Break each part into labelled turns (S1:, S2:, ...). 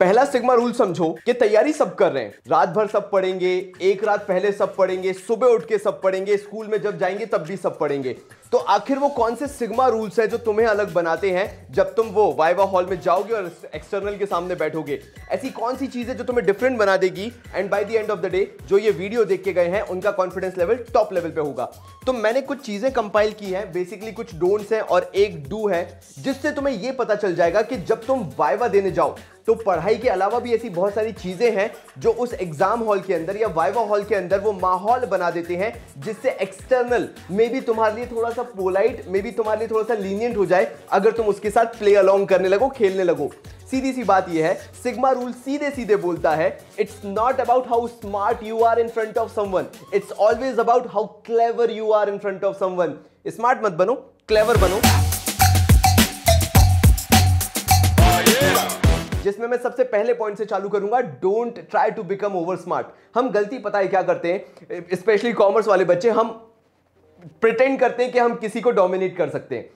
S1: पहला sigma rule समझो कि तैयारी सब कर रहे हैं। रात भर सब पढ़ेंगे, एक रात पहले सब पढ़ेंगे, सुबह उठ के सब पढ़ेंगे, स्कूल में जब जाएँगे तब भी सब पढ़ेंगे। तो आखिर वो कौन से सिग्मा रूल्स हैं जो तुम्हें अलग बनाते हैं जब तुम वो वाइवा हॉल में जाओगे और एक्सटर्नल के सामने बैठोगे? ऐसी कौन सी चीज़ें जो तुम्हें डिफरेंट बना देगी? And by the end of the day जो ये वीडियो देख के गए हैं, उनका कॉन्फिडेंस लेवल टॉप लेवल पे होगा। तो मैंने कुछ चीज़ें कंपाइल की हैं बेसिकली कुछ डोंट्स हैं और एक डू है, जिससे तुम्हें यह पता चल जाएगा कि जब तुम वाइवा देने जाओ तो पढ़ाई के अलावा भी ऐसी बहुत सारी चीज़ें हैं जो उस एग्ज़ाम हॉल के अंदर या वाइवा हॉल के अंदर वो माहौल बना देते हैं, जिससे एक्सटर्नल मे भी तुम्हारे लिए थोड़ा सा पोलाइट मे भी तुम्हारे लिए थोड़ा सा लीनियंट हो जाए, अगर तुम उसके साथ प्ले अलोंग करने लगो, खेलने लगो। सीधी सी बात यह है सिग्मा रूल सीधे सीधे बोलता है it's not about how smart you are in front of someone it's always about how clever you are in front of someone smart मत बनो क्लेवर बनो। जिसमें मैं सबसे पहले पॉइंट से चालू करूँगा don't try to become over smart हम गलती पता है क्या करते हैं? स्पेशली कॉमर्स वाले बच्चे, हम प्रिटेंड करते हैं कि हम किसी को डोमिनेट कर सकते हैं।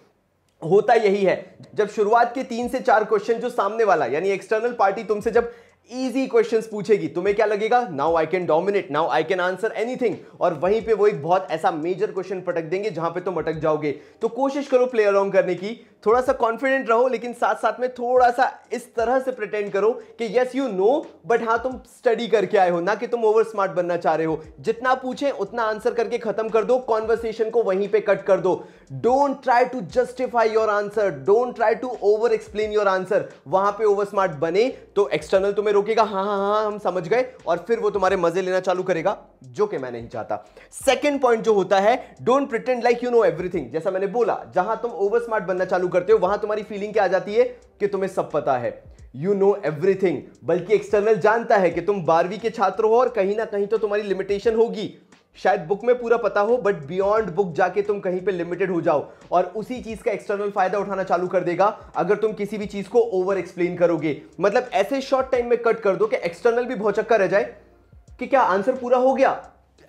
S1: होता यही है, जब शुरुआत के तीन से चार क्वेश्चन जो सामने वाला, यानी एक्सटर्नल पार्टी तुमसे जब इजी क्वेश्चंस पूछेगी, तुम्हें क्या लगेगा? Now I can dominate now I can answer anything और वहीं पे वो एक बहुत ऐसा मेजर क्वेश्चन पटक देंगे, जहाँ पे तुम अटक जाओगे। तो कोशिश करो प्ले अलोंग करने की। थोड़ा सा कॉन्फिडेंट रहो, लेकिन साथ साथ में थोड़ा सा इस तरह से प्रिटेंड करो कि यस यू नो बट हाँ तुम स्टडी करके आए हो, ना कि तुम ओवर स्मार्ट बनना चाह रहे हो। जितना पूछे, उतना आंसर करके खत्म कर दो कॉन्वर्सेशन को वहीं पे कट कर दो। Don't try to justify your answer don't try to over explain your answer वहाँ पे ओवर स्मार्ट बने तो एक्सटर्नल तुम्हें रोकेगा हाँ हाँ हाँ हम समझ गए, और फिर वो तुम्हारे मज़े लेना चालू करेगा, जो कि मैं नहीं चाहता। सेकेंड पॉइंट जो होता है don't pretend like you know everything जैसा मैंने बोला, जहाँ तुम ओवर स्मार्ट बनना चालू करते हो, वहाँ तुम्हारी फीलिंग क्या आ जाती है? कि तुम्हें सब पता है। यू नो एवरीथिंग बल्कि एक्सटर्नल जानता है कि तुम बारहवीं के छात्र हो और कहीं ना कहीं तो तुम्हारी लिमिटेशन होगी। शायद बुक में पूरा पता हो बट बियॉन्ड बुक जाके तुम कहीं पे लिमिटेड हो जाओ। और उसी चीज़ का एक्सटर्नल फ़ायदा उठाना चालू कर देगा, अगर तुम किसी भी चीज़ को ओवर एक्सप्लेन करोगे। मतलब ऐसे शॉर्ट टाइम में कट कर दो कि एक्सटर्नल भी बहुत चक्कर रह जाए, कि क्या आंसर पूरा हो गया?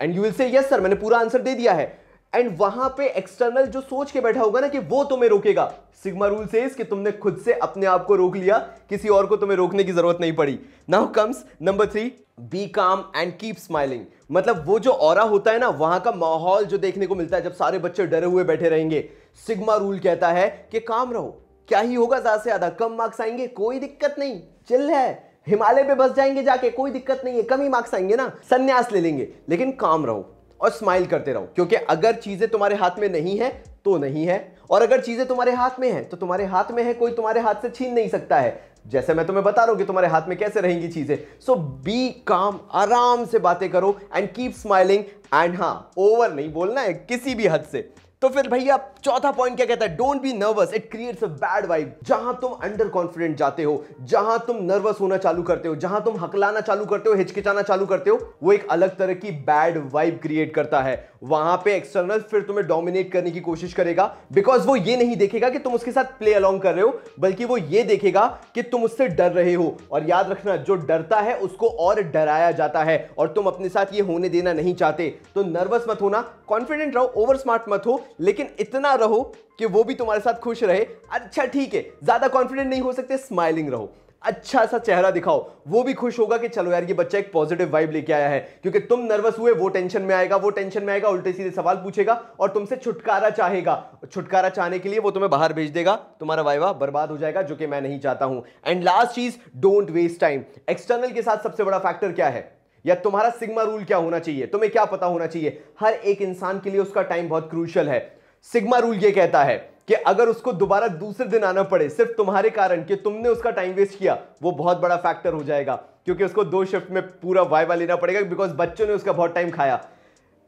S1: And you will say yes sir मैंने पूरा आंसर दे दिया है. एंड वहाँ पे एक्सटर्नल जो सोच के बैठा होगा ना कि वो तुम्हें रोकेगा। सिग्मा रूल से कि तुमने खुद से अपने आप को रोक लिया, किसी और को तुम्हें रोकने की ज़रूरत नहीं पड़ी। Now comes number three be calm and keep smiling मतलब वो जो और होता है ना, वहाँ का माहौल जो देखने को मिलता है, जब सारे बच्चे डरे हुए बैठे रहेंगे सिग्मा रूल कहता है कि काम रहो। क्या ही होगा ज़्यादा से ज़्यादा, कम मार्क्स आएँगे, कोई दिक्कत नहीं चिल है। हिमालय पे बस जाएँगे जाके, कोई दिक्कत नहीं है, कम ही मार्क्स आएँगे ना, संन्यास ले लेंगे। लेकिन काम रहो। और स्माइल करते रहो। क्योंकि अगर चीज़ें तुम्हारे हाथ में नहीं है तो नहीं है। और अगर चीज़ें तुम्हारे हाथ में है तो तुम्हारे हाथ में है, कोई तुम्हारे हाथ से छीन नहीं सकता है। जैसे मैं तुम्हें बता रहा हूँ कि तुम्हारे हाथ में कैसे रहेंगी चीज़ें। सो बी काम आराम से बातें करो एंड कीप स्माइलिंग एंड हाँ ओवर नहीं बोलना है किसी भी हद से। तो फिर भैया, चौथा पॉइंट क्या कहता है? Don't be nervous it creates a bad vibe जहाँ तुम अंडर कॉन्फिडेंट जाते हो, जहाँ तुम नर्वस होना चालू करते हो, जहाँ तुम हकलाना चालू करते हो, हिचकिचाना चालू करते हो, वो एक अलग तरह की बैड वाइब क्रिएट करता है। वहाँ पे एक्सटर्नल फिर तुम्हें डोमिनेट करने की कोशिश करेगा बिकॉज़ वो ये नहीं देखेगा कि तुम उसके साथ प्ले अलॉन्ग कर रहे हो, बल्कि वो ये देखेगा कि तुम उससे डर रहे हो। और याद रखना, जो डरता है, उसको और डराया जाता है, और तुम अपने साथ ये होने देना नहीं चाहते। तो नर्वस मत होना कॉन्फिडेंट रहो ओवर स्मार्ट मत हो लेकिन इतना रहो कि वो भी तुम्हारे साथ खुश रहे। अच्छा ठीक है, ज़्यादा कॉन्फिडेंट नहीं हो सकते स्माइलिंग रहो। अच्छा सा चेहरा दिखाओ, वो भी खुश होगा कि चलो यार, ये बच्चा एक पॉजिटिव वाइब लेके आया है। क्योंकि तुम नर्वस हुए, वो टेंशन में आएगा, वो टेंशन में आएगा, उल्टे सीधे सवाल पूछेगा और तुमसे छुटकारा चाहेगा। छुटकारा चाहने के लिए वो तुम्हें बाहर भेज देगा। तुम्हारा वाइवा बर्बाद हो जाएगा, जो कि मैं नहीं चाहता हूँ। एंड लास्ट चीज़ डोंट वेस्ट टाइम एक्सटर्नल के साथ सबसे बड़ा फैक्टर क्या है? या तुम्हारा सिग्मा रूल क्या होना चाहिए? तुम्हें क्या पता होना चाहिए? हर एक इंसान के लिए उसका टाइम बहुत क्रूशल है। सिग्मा रूल ये कहता है कि अगर उसको दोबारा दूसरे दिन आना पड़े, सिर्फ़ तुम्हारे कारण कि तुमने उसका टाइम वेस्ट किया, वो बहुत बड़ा फैक्टर हो जाएगा। क्योंकि उसको दो शिफ्ट में पूरा वाइवा लेना पड़ेगा बिकॉज़ बच्चों ने उसका बहुत टाइम खाया।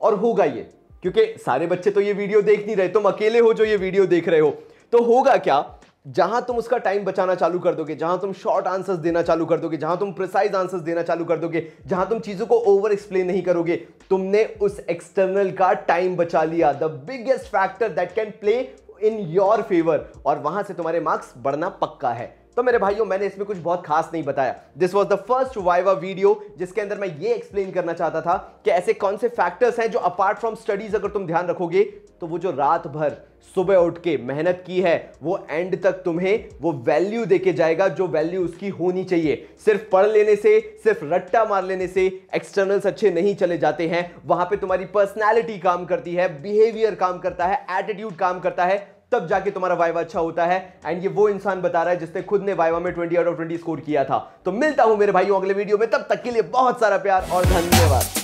S1: और होगा ये, क्योंकि सारे बच्चे तो ये वीडियो देख नहीं रहे, तुम अकेले हो जो ये वीडियो देख रहे हो। तो होगा क्या? जहाँ तुम उसका टाइम बचाना चालू कर दोगे, जहाँ तुम शॉर्ट आंसर्स देना चालू कर दोगे, जहाँ तुम प्रिसाइज आंसर्स देना चालू कर दोगे, जहाँ तुम चीज़ों को ओवर एक्सप्लेन नहीं करोगे, तुमने उस एक्सटर्नल का टाइम बचा लिया। The biggest factor that can play in your favour और वहाँ से तुम्हारे मार्क्स बढ़ना पक्का है। तो मेरे भाइयों, मैंने इसमें कुछ बहुत खास नहीं बताया। This was the first viva video जिसके अंदर मैं ये एक्सप्लेन करना चाहता था कि ऐसे कौन से फैक्टर्स हैं जो अपार्ट फ्रॉम स्टडीज़ अगर तुम ध्यान रखोगे तो वो जो रात भर, सुबह उठ के मेहनत की है, वो एंड तक तुम्हें वो वैल्यू देके जाएगा, जो वैल्यू उसकी होनी चाहिए। सिर्फ़ पढ़ लेने से, सिर्फ़ रट्टा मार लेने से एक्सटर्नल्स अच्छे नहीं चले जाते हैं। वहाँ पे तुम्हारी पर्सनैलिटी काम करती है बिहेवियर काम करता है एटीट्यूड काम करता है। तब जाके तुम्हारा वाइवा अच्छा होता है। एंड ये वो इंसान बता रहा है जिसने खुद ने वाइवा में 20 आउट ऑफ़ 20 स्कोर किया था। तो मिलता हूँ मेरे भाइयों अगले वीडियो में। तब तक के लिए बहुत सारा प्यार और धन्यवाद।